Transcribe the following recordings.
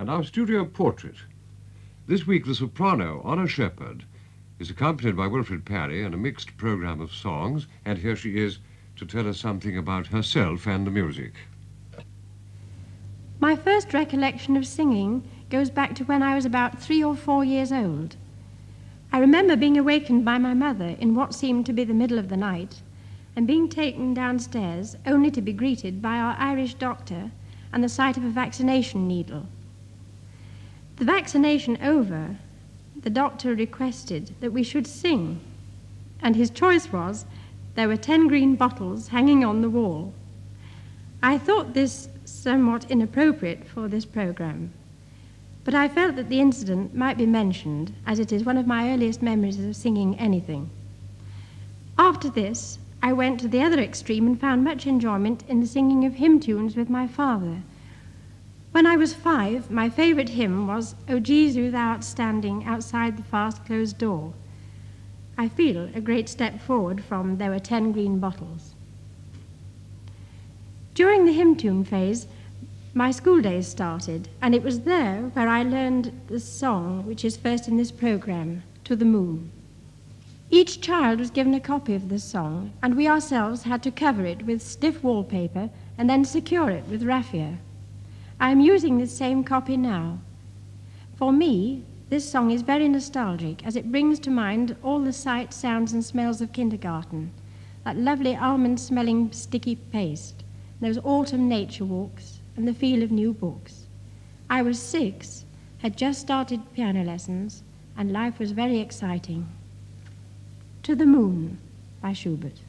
and our studio portrait. This week, the soprano, Honor Sheppard, is accompanied by Wilfrid Parry in a mixed program of songs, and here she is to tell us something about herself and the music. My first recollection of singing goes back to when I was about three or four years old. I remember being awakened by my mother in what seemed to be the middle of the night and being taken downstairs only to be greeted by our Irish doctor and the sight of a vaccination needle. The vaccination over, the doctor requested that we should sing, and his choice was there were ten green bottles hanging on the wall. I thought this somewhat inappropriate for this program, but I felt that the incident might be mentioned as it is one of my earliest memories of singing anything. After this, I went to the other extreme and found much enjoyment in the singing of hymn tunes with my father. When I was five, my favorite hymn was, O Jesu, thou art standing outside the fast closed door. I feel a great step forward from There Were Ten Green Bottles. During the hymn tune phase, my school days started, and it was there where I learned the song which is first in this program, To the Moon. Each child was given a copy of this song, and we ourselves had to cover it with stiff wallpaper and then secure it with raffia. I am using this same copy now. For me, this song is very nostalgic as it brings to mind all the sights, sounds, and smells of kindergarten that lovely almond smelling sticky paste, those autumn nature walks, and the feel of new books. I was six, had just started piano lessons, and life was very exciting. To the Moon by Schubert.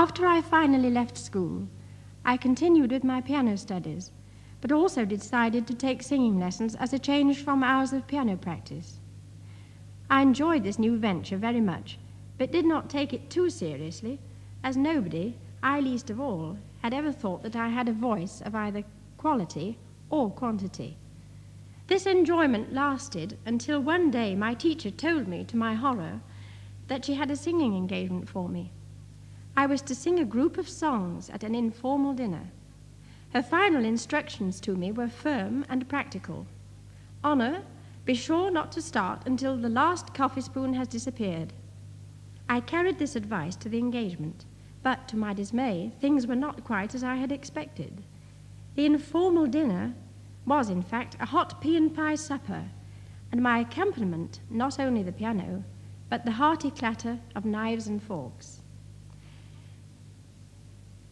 After I finally left school, I continued with my piano studies, but also decided to take singing lessons as a change from hours of piano practice. I enjoyed this new venture very much, but did not take it too seriously, as nobody, I least of all, had ever thought that I had a voice of either quality or quantity. This enjoyment lasted until one day my teacher told me, to my horror, that she had a singing engagement for me. I was to sing a group of songs at an informal dinner. Her final instructions to me were firm and practical. Honor, be sure not to start until the last coffee spoon has disappeared. I carried this advice to the engagement, but to my dismay, things were not quite as I had expected. The informal dinner was, in fact, a hot pea and pie supper, and my accompaniment not only the piano, but the hearty clatter of knives and forks.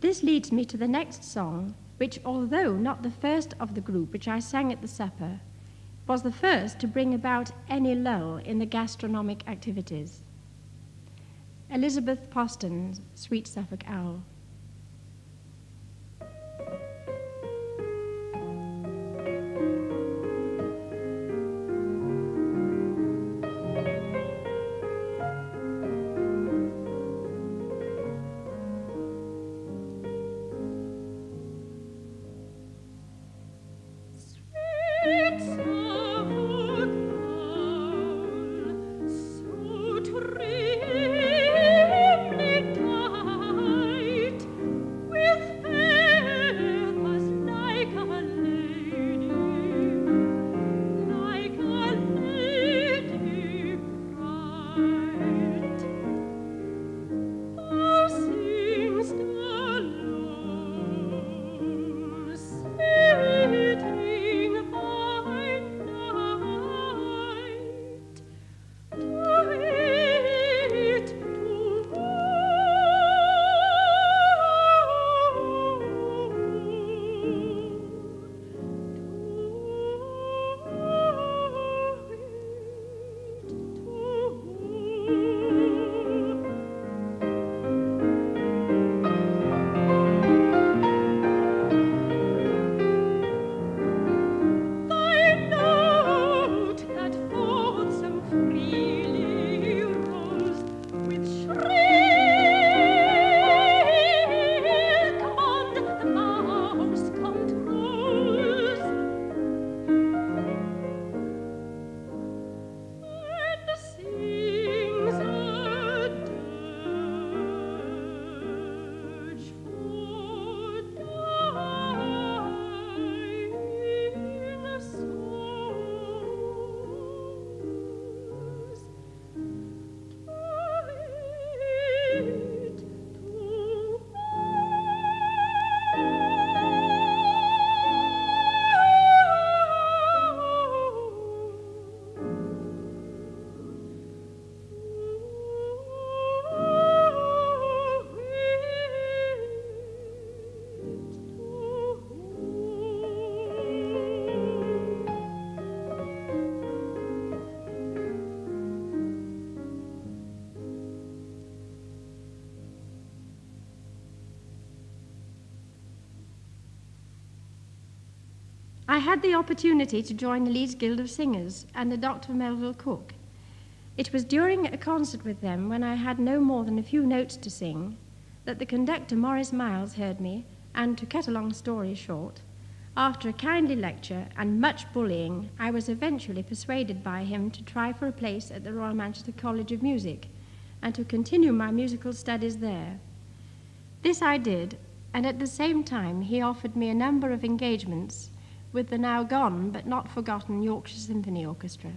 This leads me to the next song, which, although not the first of the group which I sang at the supper, was the first to bring about any lull in the gastronomic activities. Elizabeth Poston's Sweet Suffolk Owl. I had the opportunity to join the Leeds Guild of Singers and the Dr. Melville Cook. It was during a concert with them when I had no more than a few notes to sing that the conductor Maurice Miles heard me, and to cut a long story short, after a kindly lecture and much bullying, I was eventually persuaded by him to try for a place at the Royal Manchester College of Music and to continue my musical studies there. This I did, and at the same time he offered me a number of engagements with the now gone but not forgotten Yorkshire Symphony Orchestra.